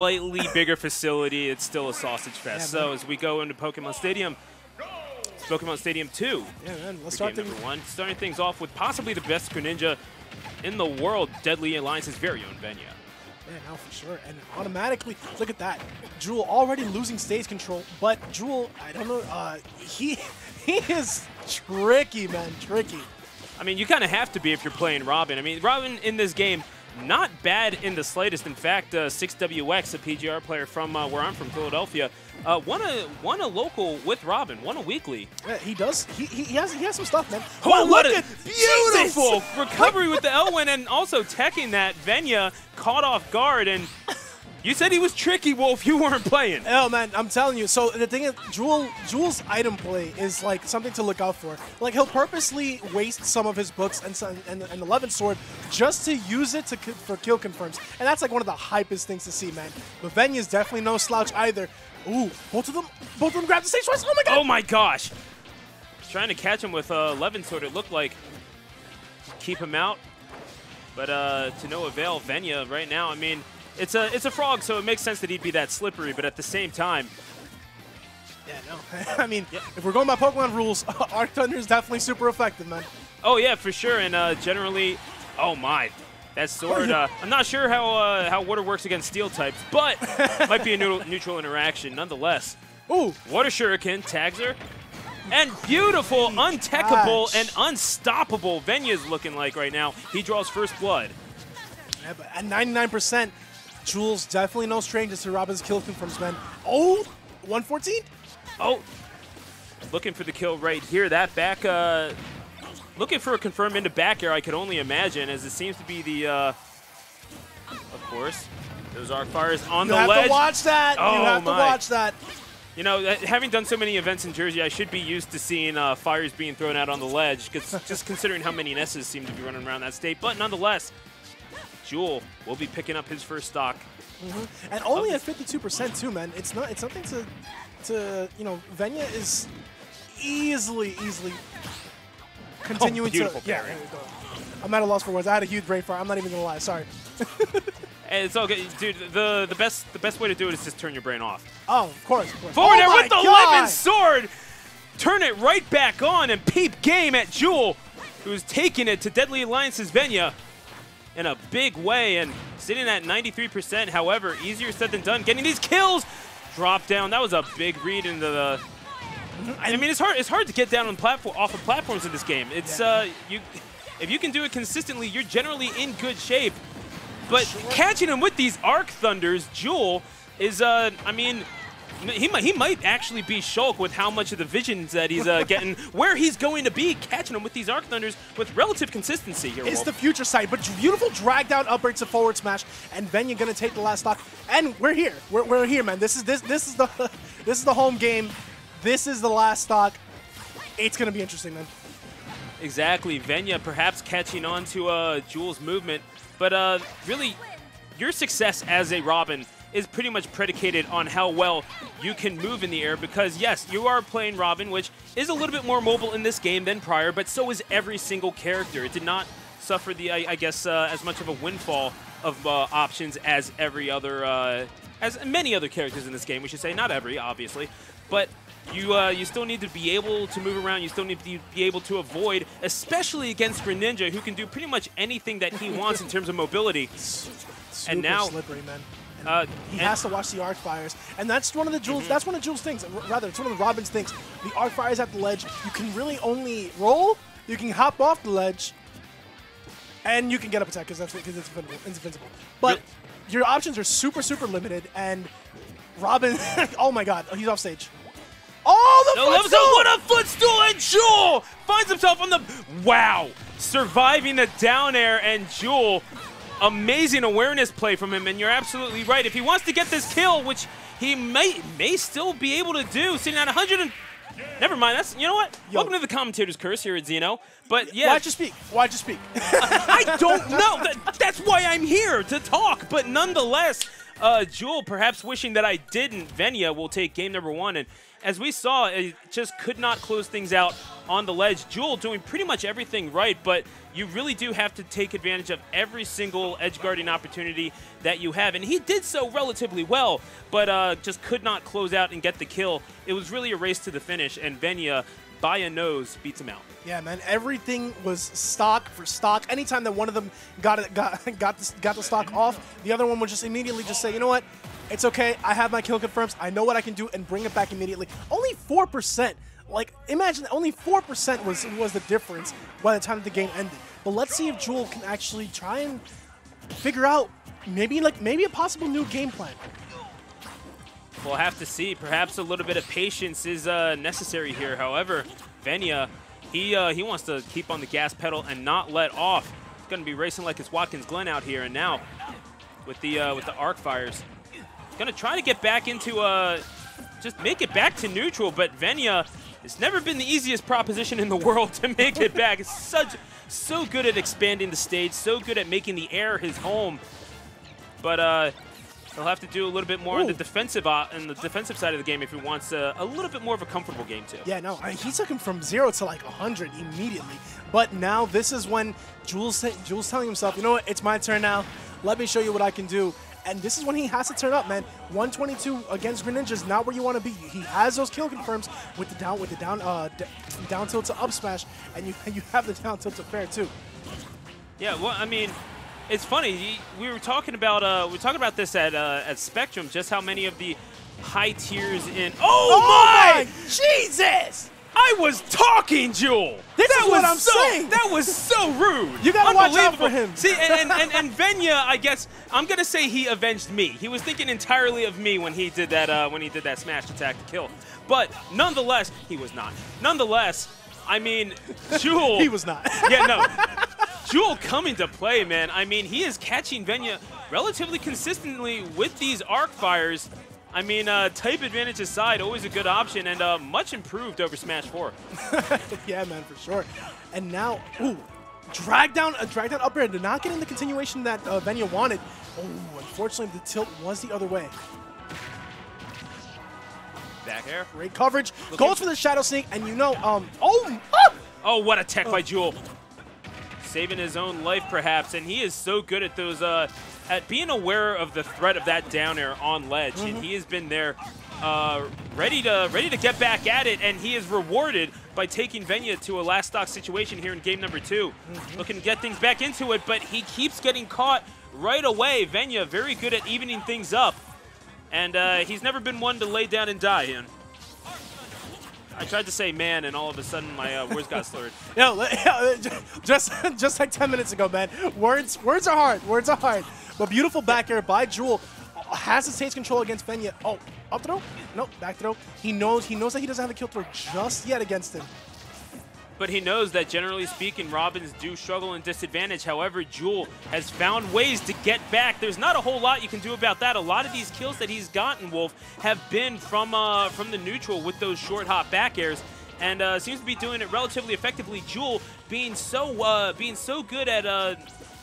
slightly bigger facility, it's still a sausage fest. Yeah, so as we go into Pokemon Stadium, Pokemon Stadium 2. Yeah, man. Let's start game things. number one. Starting things off with possibly the best Greninja in the world, Deadly Alliance's very own Venia. Yeah, no, for sure. And automatically, look at that. Jul already losing stage control, but Jul, I don't know, uh, he he is tricky, man, tricky. I mean, you kind of have to be if you're playing Robin. I mean, Robin in this game, not bad in the slightest. In fact, uh, 6WX, a PGR player from uh, where I'm from, Philadelphia, uh, won a won a local with Robin, won a weekly. Yeah, he does. He, he, has he has some stuff, man. Oh, look what a at beautiful Jesus! recovery with the Elwind and also teching that Venia caught off guard. And you said he was tricky, Wolf. You weren't playing. Oh man, I'm telling you. So the thing is, Jul, Jul's item play is like something to look out for. Like he'll purposely waste some of his books and some, and, and Levin sword just to use it to for kill confirms, and that's like one of the hypest things to see, man. But Venia's definitely no slouch either. Ooh, both of them, both of them grabbed the stage twice. Oh my god! Oh my gosh. Trying to catch him with uh, Levin sword, it looked like. Keep him out. But uh, to no avail, Venia right now, I mean, it's a, it's a frog, so it makes sense that he'd be that slippery, but at the same time, Yeah, no. I mean, if we're going by Pokemon rules, Arc Thunder is definitely super effective, man. Oh yeah, for sure. And uh, generally, oh my, that sword. Uh, I'm not sure how uh, how water works against steel types, but might be a neutral, neutral interaction nonetheless. Ooh, Water Shuriken tags her. And beautiful, untechable, and unstoppable Venia's looking like right now. He draws first blood. Yeah, but at 99%, Jul's definitely no strangers to Robin's kill confirms, man. Oh, 114? Oh, looking for the kill right here. That back, uh, looking for a confirm into back air, I could only imagine, as it seems to be the, uh, of course, those arc fires on You the ledge. You have to watch that. Oh, you have my. to watch that. You know, uh, having done so many events in Jersey, I should be used to seeing uh, fires being thrown out on the ledge, cause just considering how many Nesses seem to be running around that state. But nonetheless, Jul will be picking up his first stock. Mm-hmm. And only at 52% too, man. It's not. It's something to, to you know. Venia is easily, easily continuing oh, beautiful to. Yeah, parry. I'm at a loss for words. I had a huge brain fart. I'm not even gonna lie. Sorry. And it's okay, dude. The the best the best way to do it is just turn your brain off. Oh, of course. Of course. Forward oh with the God! Levin sword. Turn it right back on and peep game at Jul, who's taking it to Deadly Alliance's Venia in a big way and sitting at 93%. However, easier said than done. Getting these kills. Drop down. That was a big read into the. I mean, it's hard. It's hard to get down on platform off of platforms in this game. It's uh, you. If you can do it consistently, you're generally in good shape. But catching him with these Arc Thunders, Jul is, uh, I mean, he might, he might actually be Shulk with how much of the visions that he's uh, getting, where he's going to be catching him with these Arc Thunders with relative consistency here. It's Wolf. the future sight, but beautiful drag down up breaks a forward smash, and Venia gonna take the last stock. And we're here. We're, we're here, man. This is this this is the this is the home game. This is the last stock. It's gonna be interesting, man. Exactly. Venia perhaps catching on to uh, Jul's movement. But uh, really, your success as a Robin is pretty much predicated on how well you can move in the air because, yes, you are playing Robin, which is a little bit more mobile in this game than prior, but so is every single character. It did not suffer the, I, I guess, uh, as much of a windfall of uh, options as every other, uh, as many other characters in this game, we should say. Not every, obviously. But you uh, you still need to be able to move around. You still need to be able to avoid, especially against Greninja, who can do pretty much anything that he wants in terms of mobility. Super now- slippery, man. Uh, he has to watch the arc fires, and that's one of the Jules. Mm-hmm. That's one of Jul's things. Rather, it's one of the Robin's things. The arc fires at the ledge. You can really only roll. You can hop off the ledge, and you can get up attack because that's because it's invincible. It's invincible. But your options are super super limited, and Robin. oh my God, he's off stage. Oh, the No, footstool! what a footstool, and Jul finds himself on the wow, surviving the down air, and Jul, amazing awareness play from him. And you're absolutely right. If he wants to get this kill, which he may may still be able to do, sitting at 100 and never mind. That's you know what. Yo. Welcome to the commentator's curse here at Xeno. But yeah, Why'd you speak? Why'd you speak? I don't know. That, that's why I'm here to talk. But nonetheless, Uh, Jul, perhaps wishing that I didn't. Venia will take game number one. And as we saw, it just could not close things out on the ledge. Jul doing pretty much everything right, but you really do have to take advantage of every single edge guarding opportunity that you have. And he did so relatively well, but uh, just could not close out and get the kill. It was really a race to the finish, and Venia, by a nose, beats him out. Yeah, man. Everything was stock for stock. Anytime that one of them got it, got got the, got the stock off, the other one would just immediately just say, you know what, it's okay. I have my kill confirms. I know what I can do, and bring it back immediately. Only four percent. Like, imagine only four percent was was the difference by the time the game ended. But let's see if Jul can actually try and figure out maybe like maybe a possible new game plan. We'll have to see. Perhaps a little bit of patience is uh, necessary here. However, Venia, he uh, he wants to keep on the gas pedal and not let off. He's going to be racing like it's Watkins Glen out here. And now, with the uh, with the arc fires, going to try to get back into uh, just make it back to neutral. But Venia, it's never been the easiest proposition in the world to make it back. It's such so good at expanding the stage, so good at making the air his home. But uh, He'll have to do a little bit more Ooh. on the defensive uh, on the defensive side of the game if he wants a, a little bit more of a comfortable game too. Yeah, no, I, he took him from zero to like 100 immediately. But now this is when Jul's Jul's telling himself, you know what, it's my turn now. Let me show you what I can do. And this is when he has to turn up, man. 122 against Greninja is not where you want to be. He has those kill confirms with the down with the down uh, down tilt to up smash, and you you have the down tilt to fair too. Yeah, well, I mean, it's funny. We were talking about uh, we were talking about this at uh, at Spectrum. Just how many of the high tiers in. Oh, oh my! my! Jesus! I was talking, Jul. This that is what I'm so, saying. That was so rude. You gotta watch out for him. See, and, and, and, and Venia, I guess I'm gonna say he avenged me. He was thinking entirely of me when he did that uh, when he did that smash attack to kill. But nonetheless, he was not. Nonetheless, I mean, Jul. he was not. yeah, no. Jul coming to play, man. I mean, he is catching Venia relatively consistently with these arc fires. I mean, uh, type advantage aside, always a good option and uh, much improved over Smash 4. yeah, man, for sure. And now, ooh, drag down, a drag down up air, not getting the continuation that uh, Venia wanted. Oh, unfortunately, the tilt was the other way. Back air. Great coverage. Goes for the Shadow Sneak, and you know, um, oh, oh, oh what a tech oh. by Jul saving his own life perhaps, and he is so good at those, uh, at being aware of the threat of that down air on ledge, mm -hmm. and mm-hmm. he has been there uh, ready to ready to get back at it, and he is rewarded by taking Venia to a last stock situation here in game number 2 mm -hmm. Looking to get things back into it, but he keeps getting caught right away. Venia very good at evening things up, and uh, he's never been one to lay down and die. I tried to say man, and all of a sudden my uh, words got slurred. no, just just like 10 minutes ago, man. Words words are hard. Words are hard. But beautiful back air by Jul has the stage control against Venia. Oh, up throw? No, back throw. He knows he knows that he doesn't have the kill throw just yet against him but he knows that generally speaking, Robins do struggle and disadvantage. However, Jul has found ways to get back. There's not a whole lot you can do about that. A lot of these kills that he's gotten, Wolf, have been from uh, from the neutral with those short hop back airs and uh, seems to be doing it relatively effectively. Jul being so uh, being so good at uh,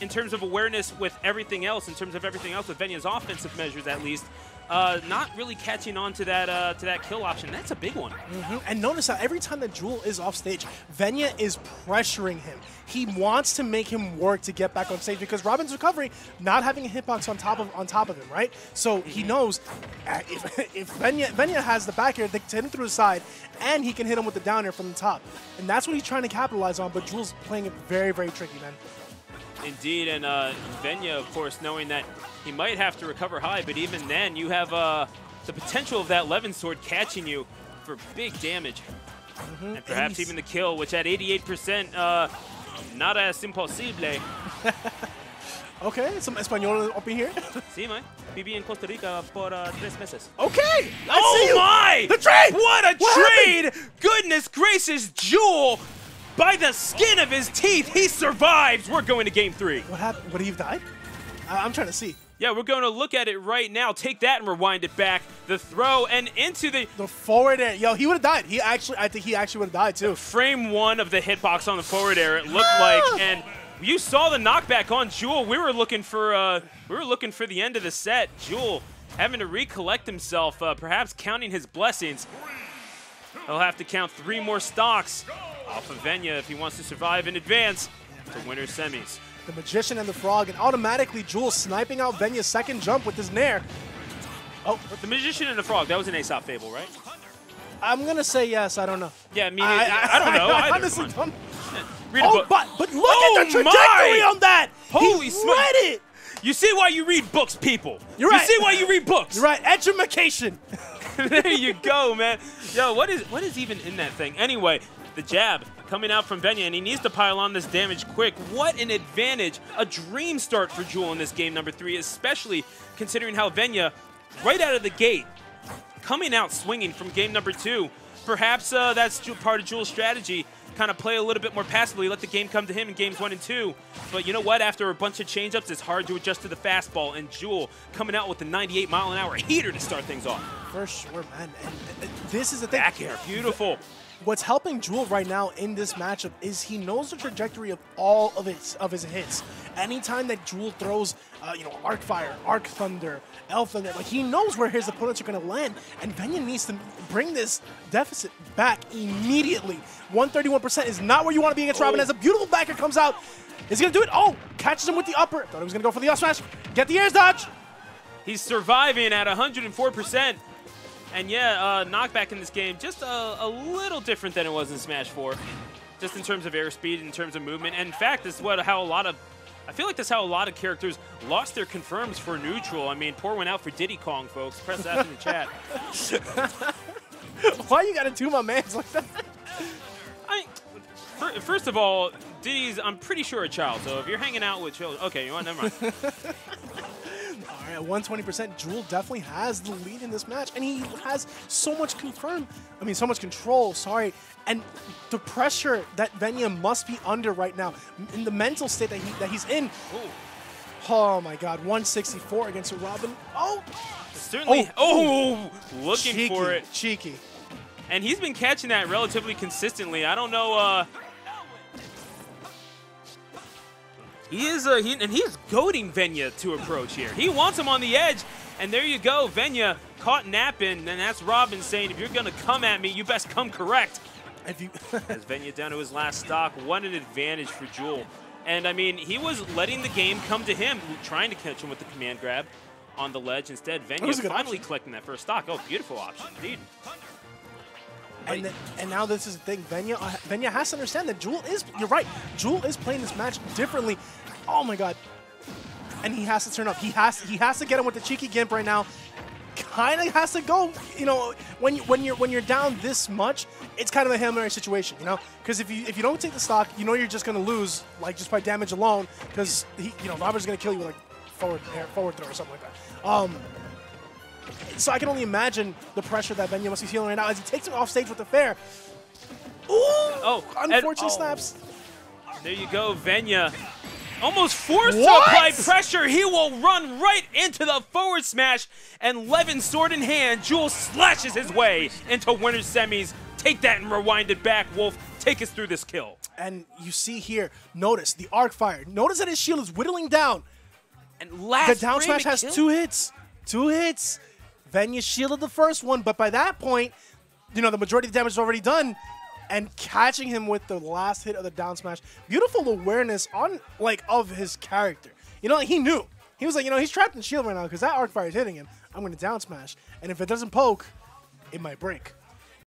in terms of awareness with everything else, in terms of everything else with Venia's offensive measures at least, uh, not really catching on to that uh, to that kill option. That's a big one. Mm -hmm. And notice how every time that Jul is off stage, Venia is pressuring him. He wants to make him work to get back on stage because Robin's recovery, not having a hitbox on top of on top of him, right? So he mm-hmm. knows uh, if, if Venia, Venia has the back air, they can hit him through the side, and he can hit him with the down air from the top. And that's what he's trying to capitalize on, but Jul's playing it very, very tricky, man. Indeed, and uh, Venia, of course, knowing that he might have to recover high, but even then, you have uh, the potential of that Levin Sword catching you for big damage. Mm -hmm. And perhaps even the kill, which at 88%, uh, not as imposible. okay, some español up in here. sí, man. Viví en Costa Rica por uh, tres meses. Okay! I oh my! The trade! What a what trade! Happened? Goodness gracious, Jul by the skin of his teeth, he survives. We're going to game three. What happened? Would he have died? I am trying to see. Yeah, we're going to look at it right now. Take that and rewind it back. The throw and into the... The forward air. Yo, he would have died. He actually, I think he actually would have died too. Frame one of the hitbox on the forward air, it looked like. And You saw the knockback on Jul. We were looking for uh, we were looking for the end of the set. Jul having to recollect himself, uh, perhaps counting his blessings. He'll have to count three more stocks off of Venia if he wants to survive in advance to winter semis. The Magician and the Frog, and automatically Jul sniping out Venia's second jump with his Nair. Oh, the Magician and the Frog, that was an Aesop Fable, right? I'm going to say yes. I don't know. Yeah, me I, I, I don't know. I, honestly don't. Read oh, but, but look oh at the oh trajectory my. on that. Holy smokes. it. You see why you read books, people. You're right. You see why you read books. You're right. Education. there you go, man. Yo, what is what is even in that thing? Anyway, the jab coming out from Venia, and he needs to pile on this damage quick. What an advantage. A dream start for Jul in this game number three, especially considering how Venia, right out of the gate, coming out swinging from game number two. Perhaps uh, that's part of Jewel's strategy kind of play a little bit more passively, let the game come to him in games one and two. But you know what? After a bunch of changeups, it's hard to adjust to the fastball. And Jul coming out with the 98 mile an hour heater to start things off. For sure, man. And, and this is the thing. Back air, beautiful. What's helping Jul right now in this matchup is he knows the trajectory of all of his of his hits. Anytime that Jul throws, uh, you know, Arc Fire, Arc Thunder, Elthunder, like he knows where his opponents are going to land, and Venia needs to bring this deficit back immediately. 131% is not where you want to be against oh. Robin. As a beautiful backer comes out, is he going to do it? Oh, catches him with the upper. Thought he was going to go for the up smash. Get the airs dodge. He's surviving at 104%. And yeah, uh, knockback in this game just a, a, little different than it was in Smash 4, just in terms of airspeed, in terms of movement. And in fact, this is what how a lot of I feel like that's how a lot of characters lost their confirms for neutral. I mean, poor went out for Diddy Kong, folks. Press that in the chat. Why you gotta do my man's like that? I, first of all, Diddy's, I'm pretty sure a child, so if you're hanging out with children, okay, you what, never mind. Right, 120%, Jul definitely has the lead in this match, and he has so much confirm, I mean, so much control, sorry, and the pressure that Venia must be under right now, in the mental state that, he, that he's in. Ooh. Oh my god, 164 against a Robin. Oh! Certainly. Oh, oh looking cheeky, for it. Cheeky. And he's been catching that relatively consistently. I don't know. Uh, he is, uh, he, and he's goading Venia to approach here. He wants him on the edge, and there you go. Venia caught napping, and that's Robin saying, if you're going to come at me, you best come correct. If you As Venia down to his last stock, what an advantage for Jul. And, I mean, he was letting the game come to him, trying to catch him with the command grab on the ledge. Instead, Venia finally option. collecting that first stock. Oh, beautiful option, indeed. And, the, and now this is the thing. Venia, uh, Venia has to understand that Jul is, you're right, Jul is playing this match differently. Oh my god. And he has to turn up. He has he has to get him with the cheeky gimp right now. Kind of has to go. You know, when you, when you're when you're down this much, it's kind of a hail mary situation. You know, because if you if you don't take the stock, you know you're just gonna lose like just by damage alone. Because he you know Robert's gonna kill you with like forward forward throw or something like that. Um. So I can only imagine the pressure that Venia must be feeling right now as he takes him off stage with the fair. Ooh! Oh, unfortunate and, oh. snaps. There you go, Venia Almost forced what? to apply pressure. He will run right into the forward smash. And Levin, sword in hand, Jul slashes his way into winner's semis. Take that and rewind it back, Wolf. Take us through this kill. And you see here, notice the arc fire. Notice that his shield is whittling down. And last The down smash has kill? two hits. Two hits. Venia shielded the first one, but by that point, you know, the majority of the damage is already done and catching him with the last hit of the down smash. Beautiful awareness on like of his character. You know, like, he knew. He was like, you know, he's trapped in shield right now because that arc fire is hitting him. I'm going to down smash, and if it doesn't poke, it might break.